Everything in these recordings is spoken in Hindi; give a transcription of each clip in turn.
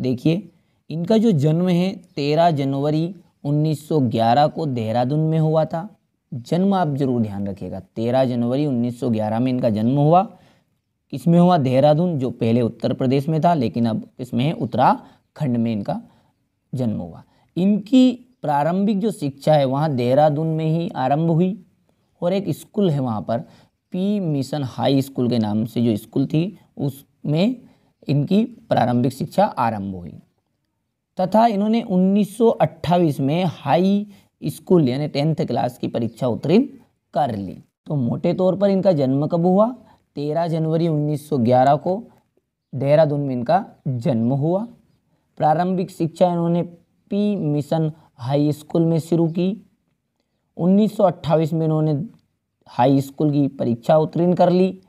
देखिए, इनका जो जन्म है, तेरह जनवरी 1911 को देहरादून में हुआ था। जन्म आप ज़रूर ध्यान रखिएगा। तेरह जनवरी 1911 में इनका जन्म हुआ। किसमें हुआ? देहरादून, जो पहले उत्तर प्रदेश में था, लेकिन अब इसमें है, उत्तराखंड में इनका जन्म हुआ। इनकी प्रारंभिक जो शिक्षा है, वहाँ देहरादून में ही आरंभ हुई और एक स्कूल है वहाँ पर, पी मिशन हाई स्कूल के नाम से जो स्कूल थी, उसमें इनकी प्रारंभिक शिक्षा आरंभ हुई। तथा इन्होंने 1928 में हाई स्कूल यानी टेंथ क्लास की परीक्षा उत्तीर्ण कर ली। तो मोटे तौर पर इनका जन्म कब हुआ? तेरह जनवरी 1911 को देहरादून में इनका जन्म हुआ। प्रारंभिक शिक्षा इन्होंने पी मिशन हाई स्कूल में शुरू की। 1928 में इन्होंने हाई स्कूल की परीक्षा उत्तीर्ण कर ली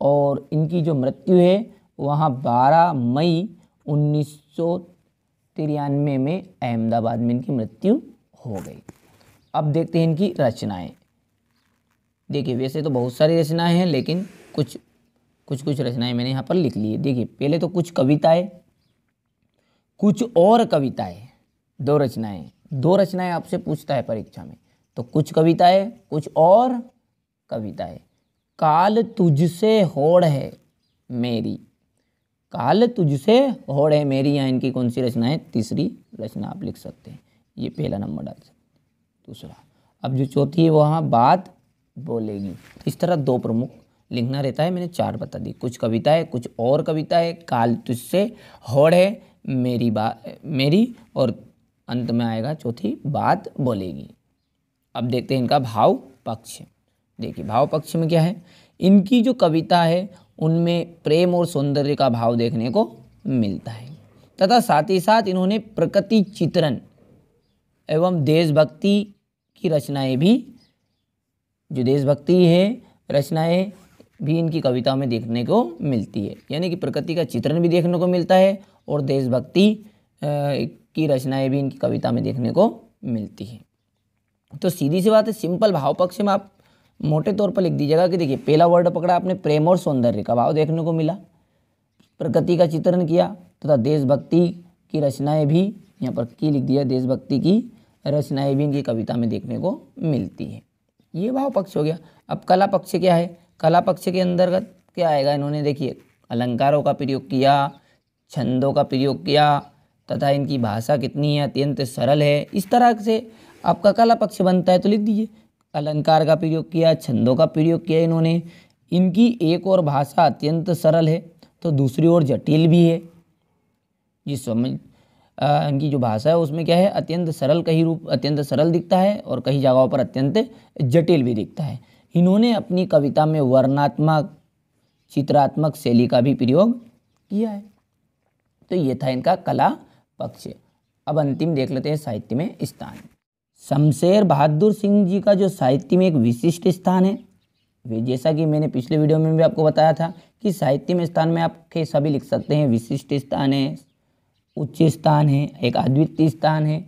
और इनकी जो मृत्यु है वहाँ 12 मई उन्नीस तिरानवे में अहमदाबाद में इनकी मृत्यु हो गई। अब देखते हैं इनकी रचनाएँ। देखिए, वैसे तो बहुत सारी रचनाएँ हैं, लेकिन कुछ कुछ कुछ रचनाएँ मैंने यहाँ पर लिख ली है। देखिए, पहले तो कुछ कविताएँ, कुछ और कविताएँ, दो रचनाएँ। दो रचनाएँ आपसे पूछता है परीक्षा में। तो कुछ कविताएँ, कुछ और कविताएँ। काल तुझसे होड़ है मेरी। काल तुझसे होड़ मेरी या इनकी कौन सी रचना है? तीसरी रचना आप लिख सकते हैं। ये पहला नंबर डाल सकते दूसरा, अब जो चौथी है, वहाँ बात बोलेगी। इस तरह दो प्रमुख लिखना रहता है। मैंने चार बता दी कुछ कविता है, कुछ और कविता है। काल तुझसे होड़ है मेरी बात मेरी, और अंत में आएगा चौथी, बात बोलेगी। अब देखते हैं इनका भाव पक्ष। देखिए, भाव पक्ष में क्या है? इनकी जो कविता है उनमें प्रेम और सौंदर्य का भाव देखने को मिलता है। तथा साथ ही साथ इन्होंने प्रकृति चित्रण एवं देशभक्ति की रचनाएँ भी, जो देशभक्ति है, रचनाएँ भी इनकी कविता में देखने को मिलती है। यानी कि प्रकृति का चित्रण भी देखने को मिलता है और देशभक्ति की रचनाएँ भी इनकी कविता में देखने को मिलती है। तो सीधी सी बात है, सिंपल भाव पक्ष में आप मोटे तौर पर लिख दीजिएगा कि देखिए, पहला वर्ड पकड़ा आपने, प्रेम और सौंदर्य का भाव देखने को मिला। प्रकृति का चित्रण किया तथा देशभक्ति की रचनाएँ भी, यहाँ पर की लिख दिया, देशभक्ति की रचनाएँ भी इनकी कविता में देखने को मिलती है। ये भाव पक्ष हो गया। अब कला पक्ष क्या है? कला पक्ष के अंतर्गत क्या आएगा? इन्होंने देखिए, अलंकारों का प्रयोग किया, छंदों का प्रयोग किया, तथा इनकी भाषा कितनी है, अत्यंत सरल है। इस तरह से आपका कला पक्ष बनता है तो लिख दीजिए। अलंकार का प्रयोग किया, छंदों का प्रयोग किया इन्होंने। इनकी एक और भाषा अत्यंत सरल है तो दूसरी ओर जटिल भी है। जिस समझ इनकी जो भाषा है, उसमें क्या है? अत्यंत सरल कहीं रूप, अत्यंत सरल दिखता है और कई जगहों पर अत्यंत जटिल भी दिखता है। इन्होंने अपनी कविता में वर्णात्मक, चित्रात्मक शैली का भी प्रयोग किया है। तो ये था इनका कला पक्ष। अब अंतिम देख लेते हैं साहित्य में स्थान। शमशेर बहादुर सिंह जी का जो साहित्य में एक विशिष्ट स्थान है जैसा कि मैंने पिछले वीडियो में भी आपको बताया था कि साहित्य में स्थान में आपके सभी लिख सकते हैं। विशिष्ट स्थान है, उच्च स्थान है, एक अद्वितीय स्थान है।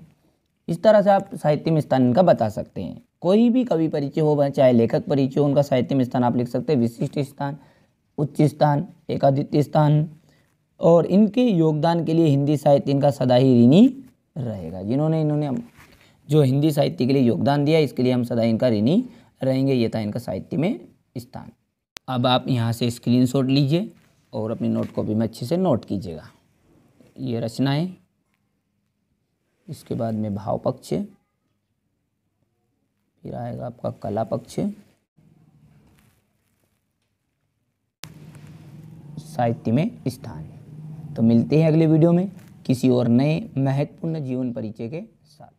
इस तरह से आप साहित्य में स्थान इनका बता सकते हैं। कोई भी कवि परिचय हो चाहे लेखक परिचय हो, उनका साहित्य में स्थान आप लिख सकते हैं। विशिष्ट स्थान, उच्च स्थान, एक अद्वितीय स्थान, और इनके योगदान के लिए हिंदी साहित्य इनका सदा ही ऋणी रहेगा, जिन्होंने इन्होंने जो हिंदी साहित्य के लिए योगदान दिया, इसके लिए हम सदा इनका ऋणी रहेंगे। ये था इनका साहित्य में स्थान। अब आप यहाँ से स्क्रीनशॉट लीजिए और अपनी नोट कॉपी में अच्छे से नोट कीजिएगा। ये रचनाएँ, इसके बाद में भाव पक्ष, फिर आएगा आपका कला पक्ष। साहित्य में स्थान। तो मिलते हैं अगले वीडियो में किसी और नए महत्वपूर्ण जीवन परिचय के साथ।